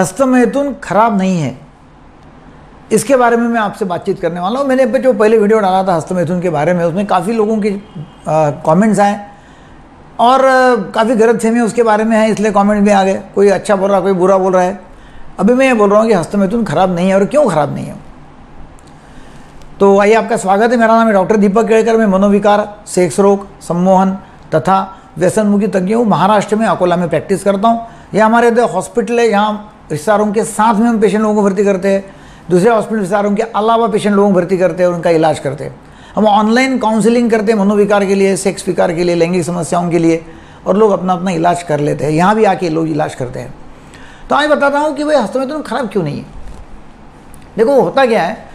हस्तमैथुन खराब नहीं है। इसके बारे में मैं आपसे बातचीत करने वाला हूँ। मैंने जो पहले वीडियो डाला था हस्तमैथुन के बारे में, उसमें काफ़ी लोगों के कमेंट्स आए और काफ़ी गलत फहमी उसके बारे में है, इसलिए कमेंट भी आ गए। कोई अच्छा बोल रहा है, कोई बुरा बोल रहा है। अभी मैं ये बोल रहा हूँ कि हस्तमैथुन खराब नहीं है और क्यों खराब नहीं है? तो आइए आपका स्वागत है। मेरा नाम है डॉक्टर दीपक केड़कर, मैं मनोविकार, सेक्स रोग, सम्मोहन तथा व्यसन मुखी तज्ञ हूँ। महाराष्ट्र में अकोला में प्रैक्टिस करता हूँ। यह हमारे हॉस्पिटल है, यहाँ रिश्तेदारों के साथ में हम पेशेंट लोगों को भर्ती करते हैं, दूसरे हॉस्पिटल रिश्तेदारों के अलावा पेशेंट लोगों को भर्ती करते हैं और उनका इलाज करते हैं। हम ऑनलाइन काउंसलिंग करते हैं मनोविकार के लिए, सेक्स विकार के लिए, लैंगिक समस्याओं के लिए, और लोग अपना अपना इलाज कर लेते हैं। यहाँ भी आके लोग इलाज करते हैं। तो आज बताता हूँ कि भाई हस्तमैथुन खराब क्यों नहीं है? देखो, होता क्या है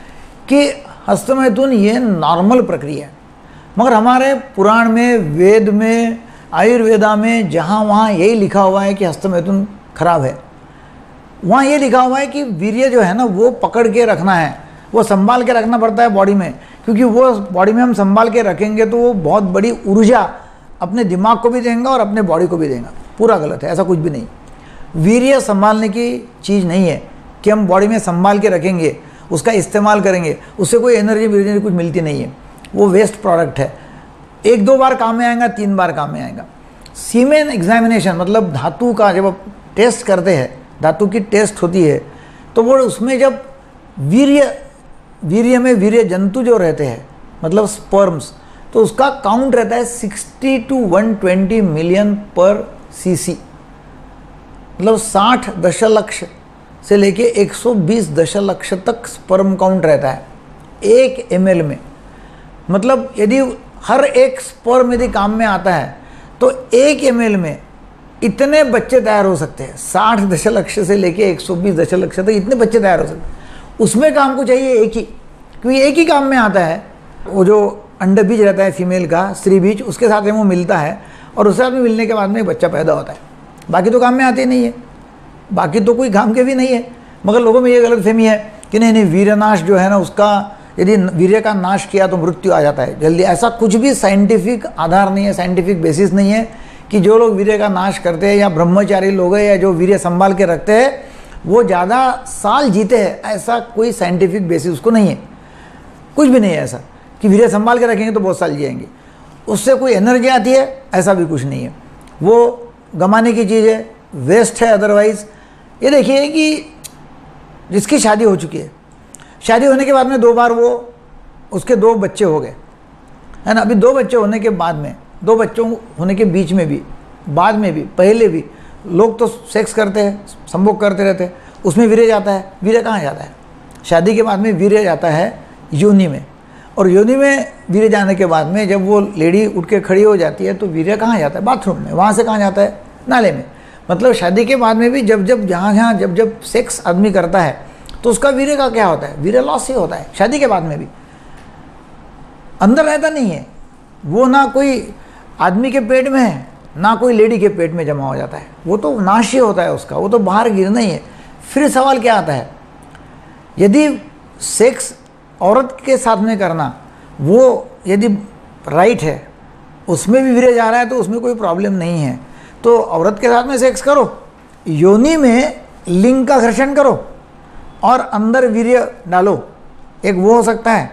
कि हस्तमैथुन ये नॉर्मल प्रक्रिया है। मगर हमारे पुराण में, वेद में, आयुर्वेदा में, जहाँ वहाँ यही लिखा हुआ है कि हस्तमैथुन खराब है। वहाँ ये लिखा हुआ है कि वीर्य जो है ना, वो पकड़ के रखना है। वो संभाल के रखना पड़ता है बॉडी में। क्योंकि वो बॉडी में हम संभाल के रखेंगे तो वो बहुत बड़ी ऊर्जा अपने दिमाग को भी देंगे और अपने बॉडी को भी देंगे। पूरा गलत है, ऐसा कुछ भी नहीं। वीर्य संभालने की चीज़ नहीं है कि हम बॉडी में संभाल के रखेंगे, उसका इस्तेमाल करेंगे। उससे कोई एनर्जी वीर्य कुछ मिलती नहीं है। वो वेस्ट प्रोडक्ट है। एक दो बार काम में आएगा, तीन बार काम में आएगा। सीमेन एग्जामिनेशन मतलब धातु का जब आप टेस्ट करते हैं धातु की टेस्ट होती है तो वो उसमें जब वीर्य वीर्य में वीर्य जंतु जो रहते हैं मतलब स्पर्म्स तो उसका काउंट रहता है 60 टू 120 मिलियन पर सीसी मतलब 60 दशलक्ष से लेके 120 दशलक्ष तक स्पर्म काउंट रहता है, एक एमएल में। मतलब यदि हर एक स्पर्म यदि काम में आता है तो एक एमएल में इतने बच्चे तैयार हो सकते हैं। साठ दशलक्ष से लेके 120 दशलक्ष तक इतने बच्चे तैयार हो सकते उसमें काम को चाहिए एक ही, क्योंकि एक ही काम में आता है। वो जो अंडा बीज रहता है फीमेल का, स्त्री बीज, उसके साथ में वो मिलता है और उसके साथ में मिलने के बाद में बच्चा पैदा होता है। बाकी तो काम में आते नहीं है। बाकी तो कोई काम के भी नहीं है। मगर लोगों में ये गलत फहमी है कि नहीं नहीं, वीरनाश जो है ना, उसका यदि वीर्य का नाश किया तो मृत्यु आ जाता है। जल्दी, ऐसा कुछ भी साइंटिफिक आधार नहीं है, साइंटिफिक बेसिस नहीं है कि जो लोग वीर्य का नाश करते हैं या ब्रह्मचारी लोग हैं या जो वीर्य संभाल के रखते हैं, वो ज़्यादा साल जीते हैं, ऐसा कोई साइंटिफिक बेसिस उसको नहीं है। कुछ भी नहीं है ऐसा कि वीर्य संभाल के रखेंगे तो बहुत साल जिएँगे। उससे कोई एनर्जी आती है, ऐसा भी कुछ नहीं है। वो गमाने की चीज़ है वेस्ट है अदरवाइज़ ये देखिए कि जिसकी शादी हो चुकी है, शादी होने के बाद में दो बार वो, उसके दो बच्चे हो गए। है ना? अभी दो बच्चे होने के बाद में दो बच्चों होने के बीच में भी, बाद में भी, पहले भी, लोग तो सेक्स करते हैं, संभोग करते रहते हैं, उसमें वीर्य जाता है, वीर्य कहाँ जाता है? शादी के बाद में वीर्य जाता है योनि में, और योनि में वीर्य जाने के बाद में जब वो लेडी उठ के खड़ी हो जाती है तो वीर्य कहाँ जाता है? बाथरूम में, वहाँ से कहाँ जाता है? नाले में। मतलब शादी के बाद में भी जब जब, जहाँ जहाँ, जब जब सेक्स आदमी करता है तो उसका वीर्य का क्या होता है? वीर्य लॉस ही होता है, शादी के बाद में भी। अंदर रहता नहीं है, वो ना कोई आदमी के पेट में है, ना कोई लेडी के पेट में जमा हो जाता है। वो तो नाश ही होता है उसका, वो तो बाहर गिरना ही है। फिर सवाल क्या आता है? यदि सेक्स औरत के साथ में करना, वो यदि राइट है, उसमें भी वीर्य जा रहा है तो उसमें कोई प्रॉब्लम नहीं है। तो औरत के साथ में सेक्स करो, योनि में लिंग का घर्षण करो और अंदर वीर्य डालो। एक वो हो सकता है,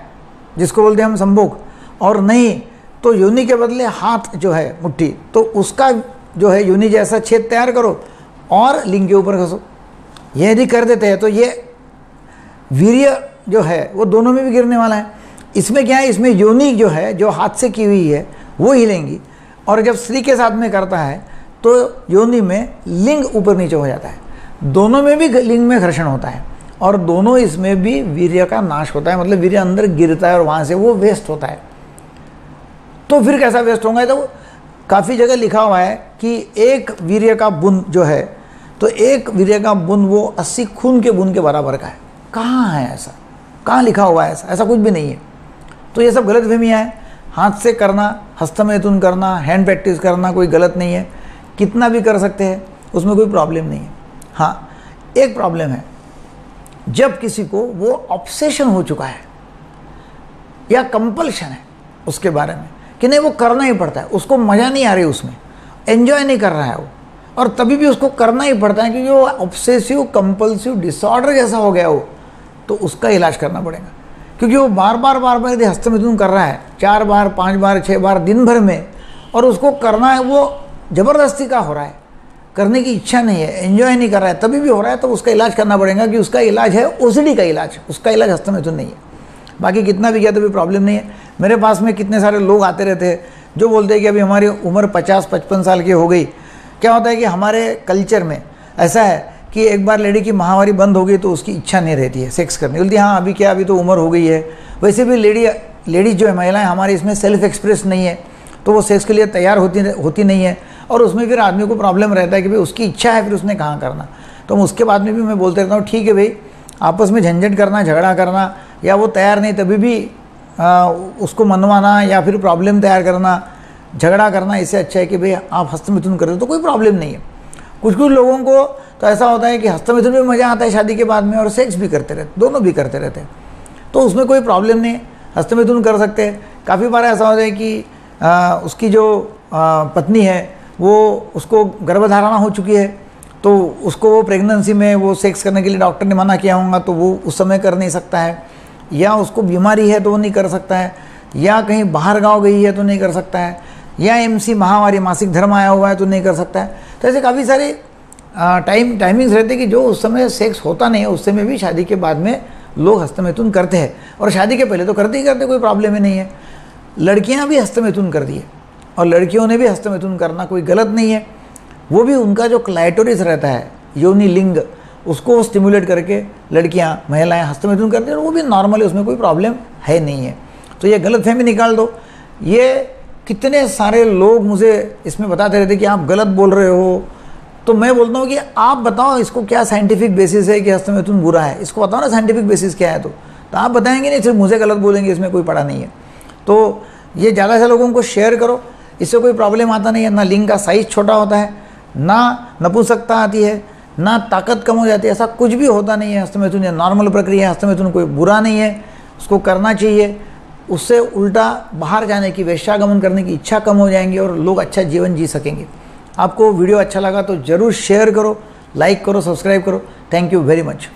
जिसको बोलते हैं हम संभोग। और नहीं तो योनि के बदले हाथ जो है मुट्ठी तो उसका जो है योनि जैसा छेद तैयार करो और लिंग के ऊपर घसो। ये यदि कर देते हैं तो ये वीर्य जो है, वो दोनों में भी गिरने वाला है। इसमें क्या है? इसमें योनि जो है, जो हाथ से की हुई है, वो हिलेंगी। और जब स्त्री के साथ में करता है तो योनि में लिंग ऊपर नीचे हो जाता है। दोनों में भी लिंग में घर्षण होता है और दोनों इसमें भी वीर्य का नाश होता है। मतलब वीर्य अंदर गिरता है और वहाँ से वो वेस्ट होता है। तो फिर कैसा वेस्ट होगा? तो काफ़ी जगह लिखा हुआ है कि एक वीर्य का बुन जो है तो एक वीर्य का बुन वो अस्सी खून के बुन के बराबर का है। कहाँ है ऐसा? कहाँ लिखा हुआ है ऐसा? ऐसा कुछ भी नहीं है। तो ये सब गलत फहमियाँ हैं। हाथ से करना, हस्तमैथुन करना हैंड प्रैक्टिस करना कोई गलत नहीं है। कितना भी कर सकते हैं, उसमें कोई प्रॉब्लम नहीं है। हाँ एक प्रॉब्लम है। जब किसी को वो ऑब्सेशन हो चुका है, या कंपल्शन है, उसके बारे में कि नहीं, वो करना ही पड़ता है। उसको मज़ा नहीं आ रही उसमें। एन्जॉय नहीं कर रहा है वो। और तभी भी उसको करना ही पड़ता है क्योंकि वो ऑब्सेसिव कंपल्सिव डिसऑर्डर जैसा हो गया वो तो उसका इलाज करना पड़ेगा। क्योंकि वो बार बार बार बार यदि हस्तमिथुन कर रहा है, चार बार, पाँच बार छः बार, दिन भर में, और उसको करना है, वो ज़बरदस्ती का हो रहा है, करने की इच्छा नहीं है एंजॉय नहीं कर रहा है, तभी भी हो रहा है तो उसका इलाज करना पड़ेगा कि उसका इलाज है, ओसीडी का इलाज, उसका इलाज हस्तमिथुन नहीं है। बाकी कितना भी किया तो भी प्रॉब्लम नहीं है। मेरे पास में कितने सारे लोग आते रहते हैं, जो बोलते हैं कि अभी हमारी उम्र पचास, पचपन साल की हो गई। क्या होता है कि हमारे कल्चर में ऐसा है कि एक बार लेडी की महावारी बंद हो गई तो उसकी इच्छा नहीं रहती है सेक्स करने। बोलती हाँ अभी क्या, अभी तो उम्र हो गई है। वैसे भी लेडी लेडीज़ जो है, महिलाएँ हमारी इसमें सेल्फ एक्सप्रेस नहीं है तो वो सेक्स के लिए तैयार होती होती नहीं है। और उसमें फिर आदमी को प्रॉब्लम रहता है कि भाई उसकी इच्छा है, फिर उसने कहाँ करना। तो उसके बाद में भी मैं बोलते रहता हूँ, ठीक है भाई, आपस में झंझट करना, झगड़ा करना, या वो तैयार नहीं, तभी भी आ, उसको मनवाना या फिर प्रॉब्लम तैयार करना झगड़ा करना इससे अच्छा है कि भाई आप हस्तमिथुन कर रहे हो तो कोई प्रॉब्लम नहीं है। कुछ कुछ लोगों को तो ऐसा होता है कि हस्तमिथुन में मज़ा आता है शादी के बाद में और सेक्स भी करते रहते दोनों भी करते रहते हैं। तो उसमें कोई प्रॉब्लम नहीं है हस्तमिथुन कर सकते हैं। काफ़ी बार ऐसा होता है कि आ, उसकी जो आ, पत्नी है वो उसको गर्भधारणा हो चुकी है तो उसको वो प्रेगनेंसी में वो सेक्स करने के लिए डॉक्टर ने मना किया होगा तो वो उस समय कर नहीं सकता है। या उसको बीमारी है तो वो नहीं कर सकता है, या कहीं बाहर गाँव गई है तो नहीं कर सकता है, या एमसी महामारी, मासिक धर्म आया हुआ है तो नहीं कर सकता है। तो ऐसे काफ़ी सारे टाइम टाइमिंग्स रहते कि जो उस समय सेक्स होता नहीं है, उस समय भी शादी के बाद में लोग हस्तमैथुन करते हैं। और शादी के पहले तो करते ही करते कोई प्रॉब्लम ही नहीं है। लड़कियाँ भी हस्तमैथुन कर दिए और लड़कियों ने भी हस्तमैथुन करना कोई गलत नहीं है। वो भी उनका जो क्लाइटोरिस रहता है योनि लिंग उसको स्टिमुलेट करके लड़कियाँ, महिलाएँ हस्तमैथुन करती हैं वो भी नॉर्मली उसमें कोई प्रॉब्लम है नहीं है। तो ये गलत फहमी निकाल दो। ये कितने सारे लोग मुझे इसमें बताते रहते कि आप गलत बोल रहे हो। तो मैं बोलता हूँ कि आप बताओ इसको क्या साइंटिफिक बेसिस है कि हस्तमैथुन बुरा है। इसको बताओ ना साइंटिफिक बेसिस क्या है तो। तो आप बताएँगे नहीं, सिर्फ़ मुझे गलत बोलेंगे, इसमें कोई पड़ा नहीं है। तो ये ज़्यादा से लोगों को शेयर करो। इससे कोई प्रॉब्लम आता नहीं है, ना लिंग का साइज़ छोटा होता है, ना नपुंसकता आती है। ना ताकत कम हो जाती है, ऐसा कुछ भी होता नहीं है, हस्तमैथुन या नॉर्मल प्रक्रिया है, हस्तमैथुन कोई बुरा नहीं है, उसको करना चाहिए। उससे उल्टा बाहर जाने की, वैश्यागमन करने की इच्छा कम हो जाएँगी और लोग अच्छा जीवन जी सकेंगे। आपको वीडियो अच्छा लगा तो ज़रूर शेयर करो लाइक करो सब्सक्राइब करो। Thank you very much